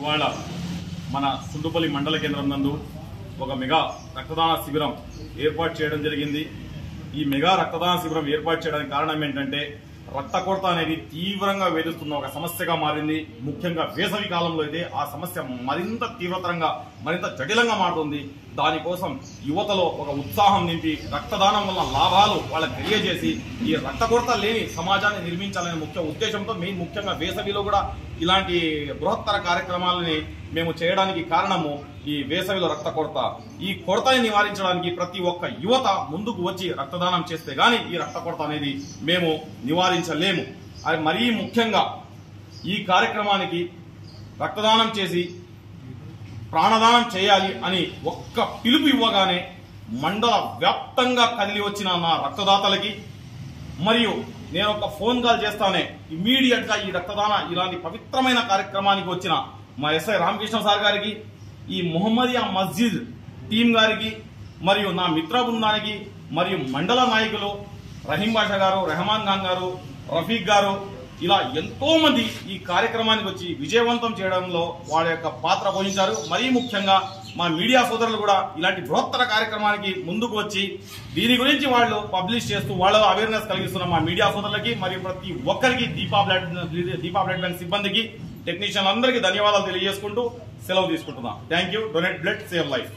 ఇవాళ మన సుండుపల్లి మండల కేంద్రం నందు ఒక మెగా రక్తదాన శిబిరం ఏర్పాటు చేయడం జరిగింది. ఈ మెగా రక్తదాన శిబిరం ఏర్పాటు చేయడానికి కారణం ఏంటంటే రక్త కొరత అనేది తీవ్రంగా వేధిస్తున్న ఒక సమస్యగా మారింది. ముఖ్యంగా వేసవి కాలంలో అయితే ఆ సమస్య మరింత తీవ్రతరంగా మరింత జటిలంగా మారుతుంది. దానికోసం యువతలో ఒక ఉత్సాహం నింపి రక్తదానం వల్ల లాభాలు వాళ్ళకి తెలియజేసి ఈ రక్త కొరత లేని సమాజాన్ని నిర్మించాలనే ముఖ్య ఉద్దేశంతో మెయిన్ ముఖ్యంగా వేసవిలో కూడా ఇలాంటి బృహత్తర కార్యక్రమాలని మేము చేయడానికి కారణము ఈ వేసవిలో రక్త కొరత ఈ కొరతని నివారించడానికి ప్రతి ఒక్క యువత ముందుకు వచ్చి రక్తదానం చేస్తే గాని ఈ రక్త కొరత అనేది మేము నివారించలేము. అది మరీ ముఖ్యంగా ఈ కార్యక్రమానికి రక్తదానం చేసి ప్రాణదానం చేయాలి అని ఒక్క పిలుపు ఇవ్వగానే మండల వ్యాప్తంగా కదిలి వచ్చిన నా రక్తదాతలకి మరియు నేను ఒక ఫోన్ కాల్ చేస్తానే ఇమీడియట్గా ఈ రక్తదాన ఇలాంటి పవిత్రమైన కార్యక్రమానికి వచ్చిన మా ఎస్ఐ రామకృష్ణ సార్ గారికి ఈ మొహమ్మదియా మస్జిద్ టీం గారికి మరియు నా మిత్ర బృందానికి మరియు మండల నాయకులు రహీం బాషా గారు రెహమాన్ ఖాన్ గారు రఫీక్ గారు ఇలా ఎంతో మంది ఈ కార్యక్రమానికి వచ్చి విజయవంతం చేయడంలో వాళ్ళ యొక్క పాత్ర పోషించారు. మరీ ముఖ్యంగా మా మీడియా సోదరులు కూడా ఇలాంటి బృహత్తర కార్యక్రమానికి ముందుకు వచ్చి దీని గురించి వాళ్ళు పబ్లిష్ చేస్తూ వాళ్ళ అవేర్నెస్ కలిగిస్తున్న మా మీడియా సోదరులకి మరియు ప్రతి ఒక్కరికి Deepa blood Deepa blood bank సిబ్బందికి టెక్నీషియన్ అందరికీ ధన్యవాదాలు తెలియజేసుకుంటూ సెలవు తీసుకుంటున్నాం. Thank you donate blood save life